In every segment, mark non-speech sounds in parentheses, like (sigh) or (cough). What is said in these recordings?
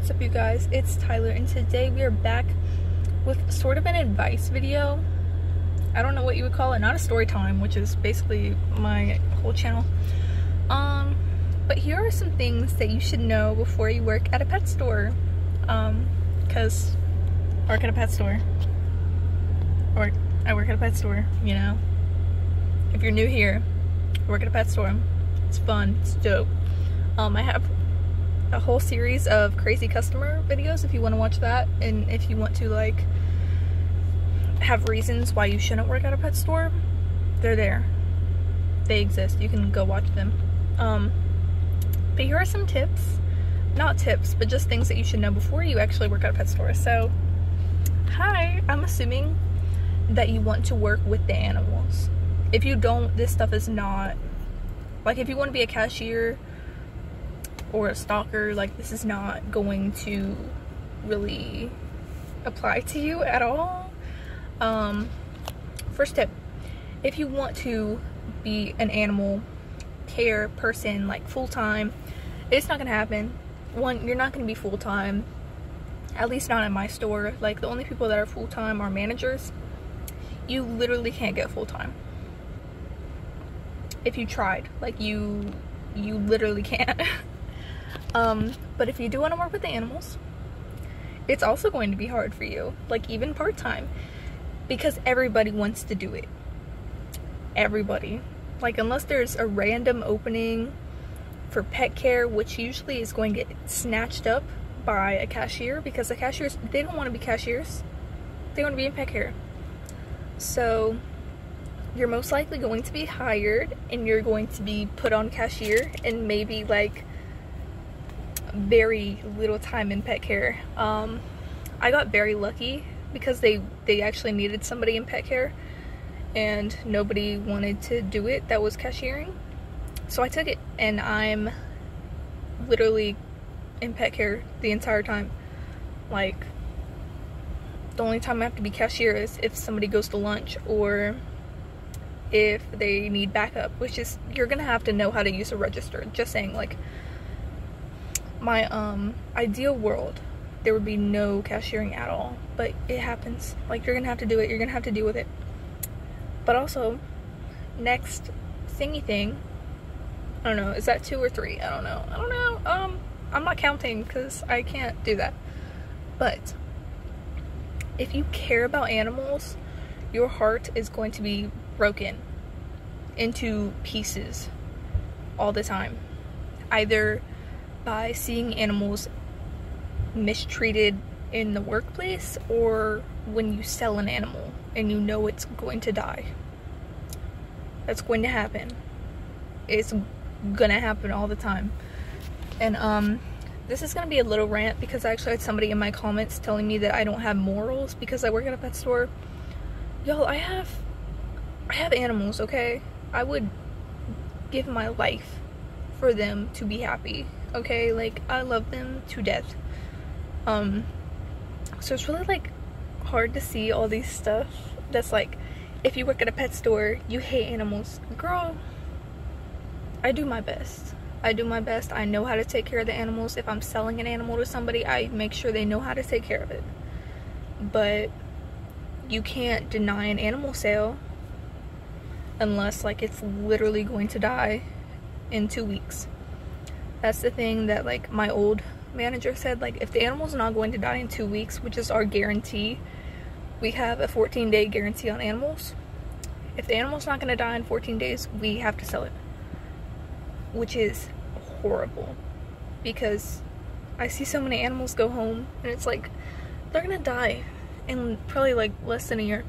what's up you guys? It's Tyler and today we are back with sort of an advice video. I don't know what you would call it, not a story time, which is basically my whole channel. Um, but here are some things that you should know before you work at a pet store. Um, cause I work at a pet store. Or I work at a pet store, you know. If you're new here, work at a pet store. It's fun, it's dope. Um, I have a whole series of crazy customer videos if you want to watch that. And if you want to like have reasons why you shouldn't work at a pet store they're there. They exist. You can go watch them. Um but here are some tips. Not tips but just things that you should know before you actually work at a pet store. So hi i'm assuming that you want to work with the animals. If you don't this stuff is not like if you want to be a cashier or a stocker, like this is not going to really apply to you at all. Um, first tip, if you want to be an animal care person like full-time, it's not gonna happen. One, you're not gonna be full-time, at least not in my store. Like the only people that are full-time are managers. You literally can't get full-time. If you tried, like you, you literally can't. (laughs) Um, but if you do want to work with the animals, it's also going to be hard for you, like even part-time, because everybody wants to do it. Everybody. Like unless there's a random opening for pet care, which usually is going to get snatched up by a cashier because the cashiers, they don't want to be cashiers. They want to be in pet care. So you're most likely going to be hired and you're going to be put on cashier and maybe like very little time in pet care. Um, I got very lucky because they, they actually needed somebody in pet care and nobody wanted to do it that was cashiering. So I took it and I'm literally in pet care the entire time. Like, the only time I have to be cashier is if somebody goes to lunch or if they need backup, which is, you're gonna have to know how to use a register. Just saying, like, my um ideal world there would be no cashiering at all. But it happens. Like you're gonna have to do it. You're gonna have to deal with it. But also next thingy thing I don't know is that two or three? I don't know. I don't know. Um I'm not counting because I can't do that. But if you care about animals your heart is going to be broken into pieces all the time. Either by seeing animals mistreated in the workplace or when you sell an animal and you know it's going to die. That's going to happen. It's gonna happen all the time. And um this is gonna be a little rant because I actually had somebody in my comments telling me that I don't have morals because I work at a pet store. Y'all, I have I have animals, okay? I would give my life for them to be happy okay like i love them to death. Um so it's really like hard to see all these stuff that's like if you work at a pet store you hate animals. Girl i do my best. I do my best. I know how to take care of the animals. If i'm selling an animal to somebody i make sure they know how to take care of it. But you can't deny an animal sale unless like it's literally going to die in two weeks that's the thing that like my old manager said like if the animal's not going to die in two weeks which is our guarantee we have a 14 day guarantee on animals. If the animal's not going to die in 14 days we have to sell it. Which is horrible. Because I see so many animals go home and it's like they're gonna die in probably like less than a year.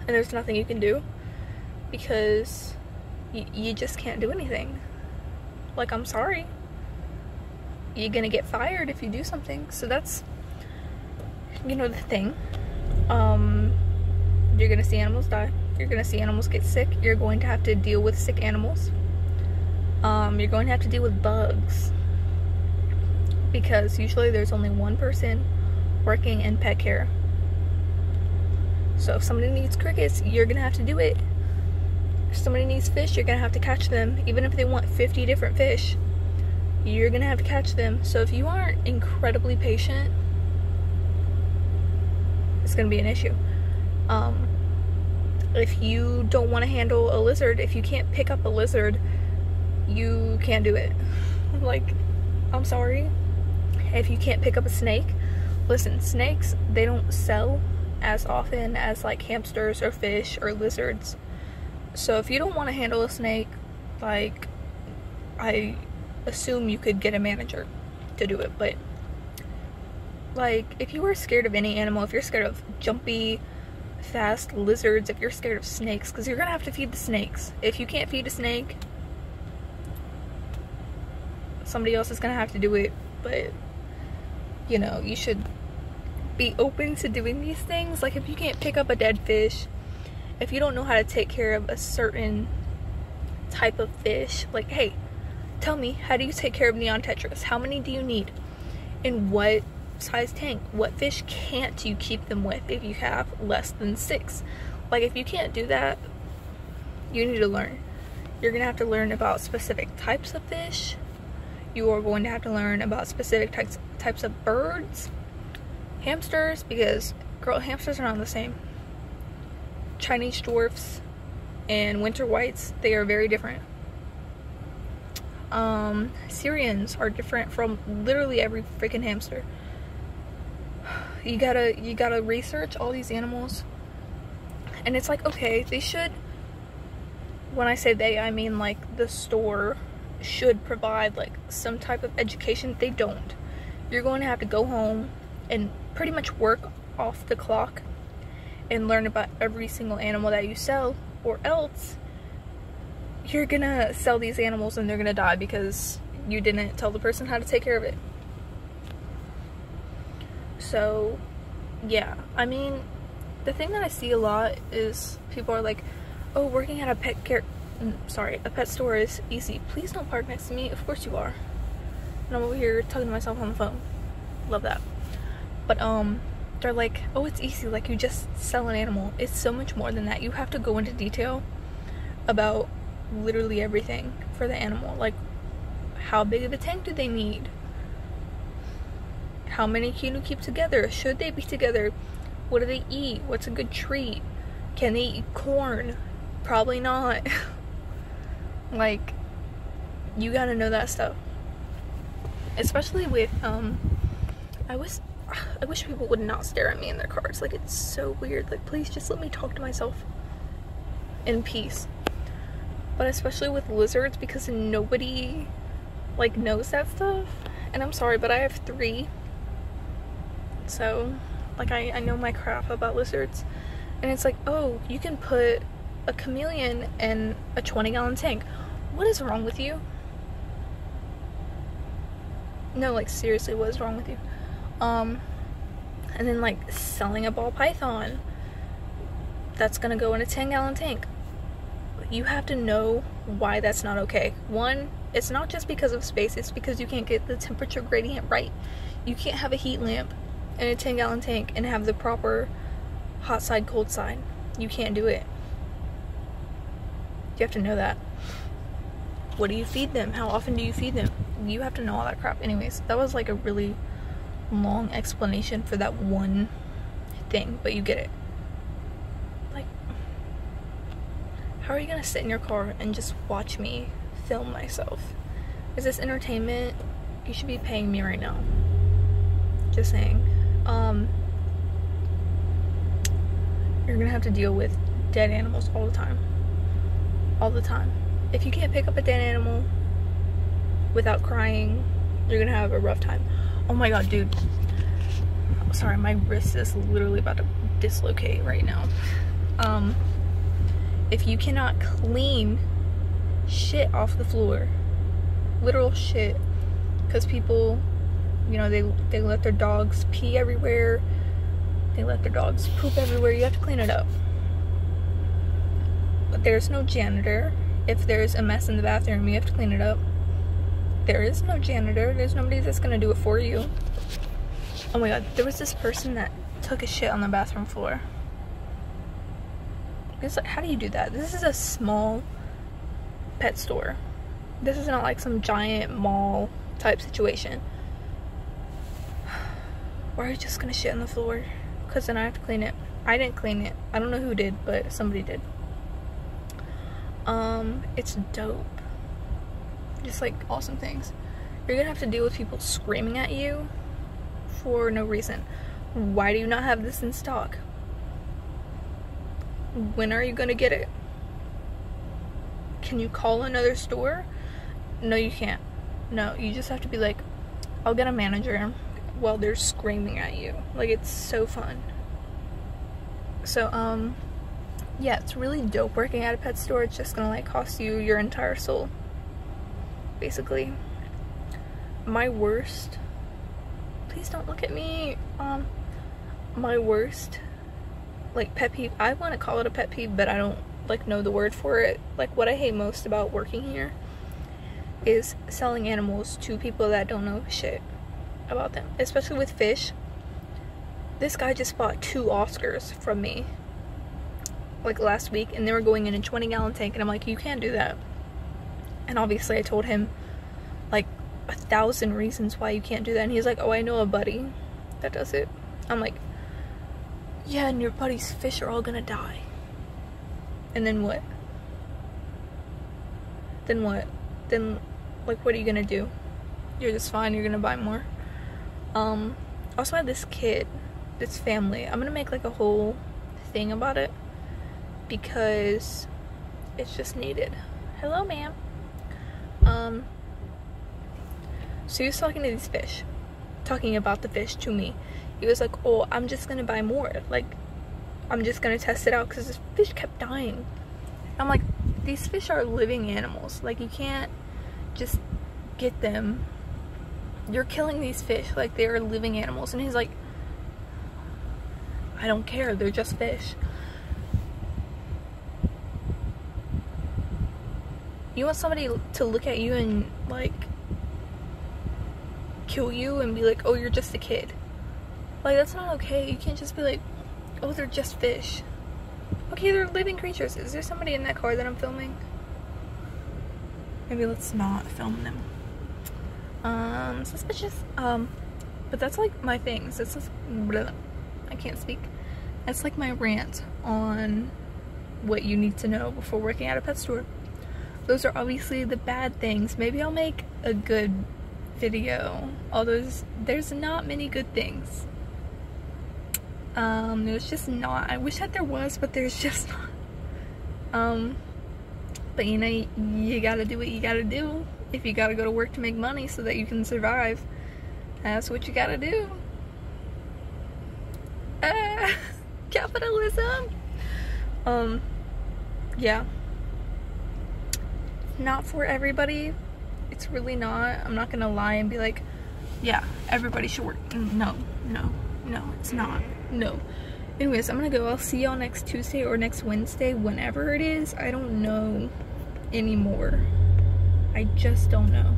And there's nothing you can do because you just can't do anything. Like I'm sorry you're gonna get fired if you do something. So that's, you know, the thing. Um, you're gonna see animals die. You're gonna see animals get sick. You're going to have to deal with sick animals. Um, you're going to have to deal with bugs. Because usually there's only one person working in pet care. So if somebody needs crickets, you're gonna have to do it. If somebody needs fish, you're gonna have to catch them. Even if they want 50 different fish, you're gonna have to catch them. So if you aren't incredibly patient, it's gonna be an issue. Um, if you don't want to handle a lizard, if you can't pick up a lizard, you can't do it. (laughs) like, I'm sorry. If you can't pick up a snake, listen, snakes, they don't sell as often as like hamsters or fish or lizards. So if you don't want to handle a snake, like, I assume you could get a manager to do it, but like, if you are scared of any animal, if you're scared of jumpy, fast lizards, if you're scared of snakes, because you're gonna have to feed the snakes. If you can't feed a snake, somebody else is gonna have to do it, but you know, you should be open to doing these things. Like, if you can't pick up a dead fish, if you don't know how to take care of a certain type of fish, like, hey, tell me, how do you take care of neon tetras? How many do you need? In what size tank? What fish can't you keep them with if you have less than six? Like, if you can't do that, you need to learn. You're gonna have to learn about specific types of fish. You are going to have to learn about specific types types of birds, hamsters, because girl hamsters are not the same. Chinese dwarfs and winter whites, they are very different. Um, Syrians are different from literally every freaking hamster. You gotta you gotta research all these animals. And it's like okay they should when i say they i mean like the store should provide like some type of education. They don't. You're going to have to go home and pretty much work off the clock and learn about every single animal that you sell or else you're gonna sell these animals and they're gonna die because you didn't tell the person how to take care of it so, yeah, I mean, the thing that I see a lot is people are like, oh, working at a pet care, mm, sorry, a pet store is easy. Please don't park next to me. Of course you are. And I'm over here talking to myself on the phone. Love that. But, um, they're like, oh, it's easy. Like, you just sell an animal. It's so much more than that. You have to go into detail about literally everything for the animal. Like, how big of a tank do they need? How many can you keep together? Should they be together? What do they eat? What's a good treat? Can they eat corn? Probably not. (laughs) like, you gotta know that stuff. Especially with, um, I wish, I wish people would not stare at me in their cars. Like, it's so weird. Like, please just let me talk to myself in peace. But especially with lizards because nobody, like, knows that stuff. And I'm sorry, but I have three. So like I, I know my crap about lizards. And it's like oh you can put a chameleon in a 20 gallon tank. What is wrong with you? No like seriously what is wrong with you? Um and then like selling a ball python that's gonna go in a 10 gallon tank you have to know why that's not okay one it's not just because of space it's because you can't get the temperature gradient right you can't have a heat lamp in a 10 gallon tank and have the proper hot side, cold side. You can't do it. You have to know that. What do you feed them? How often do you feed them? You have to know all that crap. Anyways, that was like a really long explanation for that one thing, but you get it. Like, how are you gonna sit in your car and just watch me film myself? Is this entertainment? You should be paying me right now. Just saying um, you're gonna have to deal with dead animals all the time. All the time. If you can't pick up a dead animal without crying, you're gonna have a rough time. Oh my god, dude. Sorry, my wrist is literally about to dislocate right now. Um, if you cannot clean shit off the floor, literal shit, because people you know they they let their dogs pee everywhere they let their dogs poop everywhere you have to clean it up. But there's no janitor. If there's a mess in the bathroom you have to clean it up. There is no janitor. There's nobody that's gonna do it for you. Oh my god there was this person that took a shit on the bathroom floor how do you do that this is a small pet store this is not like some giant mall type situation. (sighs) Or are you just gonna shit on the floor? Cause then I have to clean it. I didn't clean it. I don't know who did, but somebody did. Um, it's dope. Just like awesome things. You're gonna have to deal with people screaming at you for no reason. Why do you not have this in stock? When are you gonna get it? Can you call another store? No, you can't. No, you just have to be like, I'll get a manager while they're screaming at you. Like, it's so fun. So, um, yeah, it's really dope working at a pet store. It's just gonna, like, cost you your entire soul. Basically. My worst. Please don't look at me. Um, my worst, like, pet peeve. I want to call it a pet peeve, but I don't, like, know the word for it. Like, what I hate most about working here is selling animals to people that don't know shit about them, especially with fish. This guy just bought two Oscars from me like last week and they were going in a 20 gallon tank and I'm like you can't do that and obviously I told him like a thousand reasons why you can't do that and he's like oh I know a buddy that does it I'm like yeah and your buddy's fish are all gonna die. And then what? Then what? Then like what are you gonna do? You're just fine you're gonna buy more? Um also I this kid this family. I'm gonna make like a whole thing about it because it's just needed. Hello ma'am. Um so he was talking to these fish talking about the fish to me he was like oh I'm just gonna buy more. Like I'm just gonna test it out because this fish kept dying. I'm like these fish are living animals. Like you can't just get them. You're killing these fish. Like they are living animals. And he's like I don't care. They're just fish. You want somebody to look at you and like kill you and be like oh you're just a kid like that's not okay. You can't just be like oh they're just fish. Okay they're living creatures. Is there somebody in that car that I'm filming? Maybe let's not film them. Um suspicious. Um but that's like my things it's just bleh, I can't speak. That's like my rant on what you need to know before working at a pet store. Those are obviously the bad things. Maybe I'll make a good video. Although there's, there's not many good things um there's just not I wish that there was but there's (laughs) just not um but you know you gotta do what you gotta do if you gotta go to work to make money so that you can survive, that's what you gotta do. Uh, (laughs) capitalism. Um, yeah. Not for everybody. It's really not. I'm not gonna lie and be like, yeah, everybody should work. No, no, no, it's not. No. Anyways, I'm gonna go. I'll see y'all next Tuesday or next Wednesday, whenever it is. I don't know anymore. I just don't know.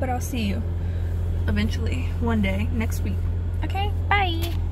But I'll see you eventually, one day, next week. Okay, bye.